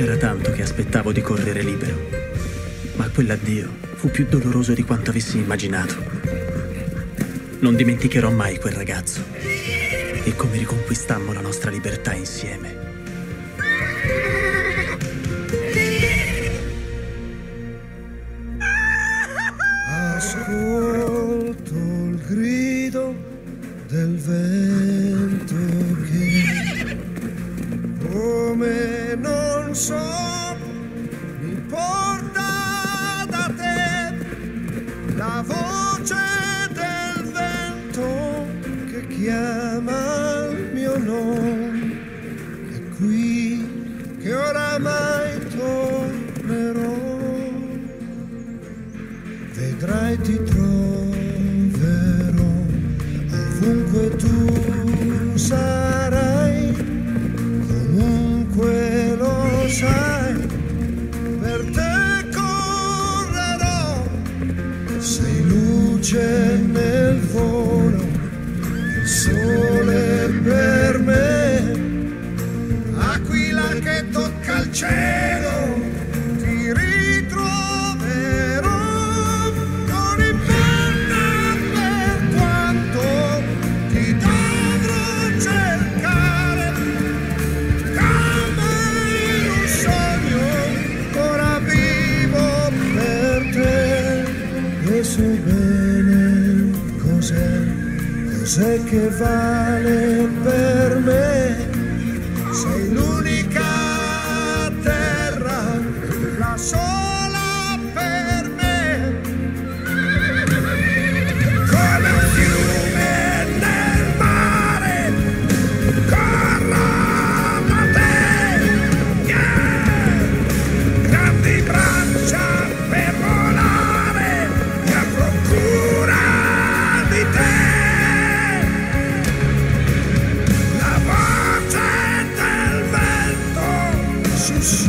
Era tanto che aspettavo di correre libero, ma quell'addio fu più doloroso di quanto avessi immaginato. Non dimenticherò mai quel ragazzo e come riconquistammo la nostra libertà insieme. Ascolto il grido del vento non so mi porta da te la voce del vento che chiama il mio nome. È qui che oramai tornerò. Vedrai ti troverò. Ovunque tu sarai luce nel volo il sole per me. Aquila che tocca il cielo bene cos'è? Cos'è che vale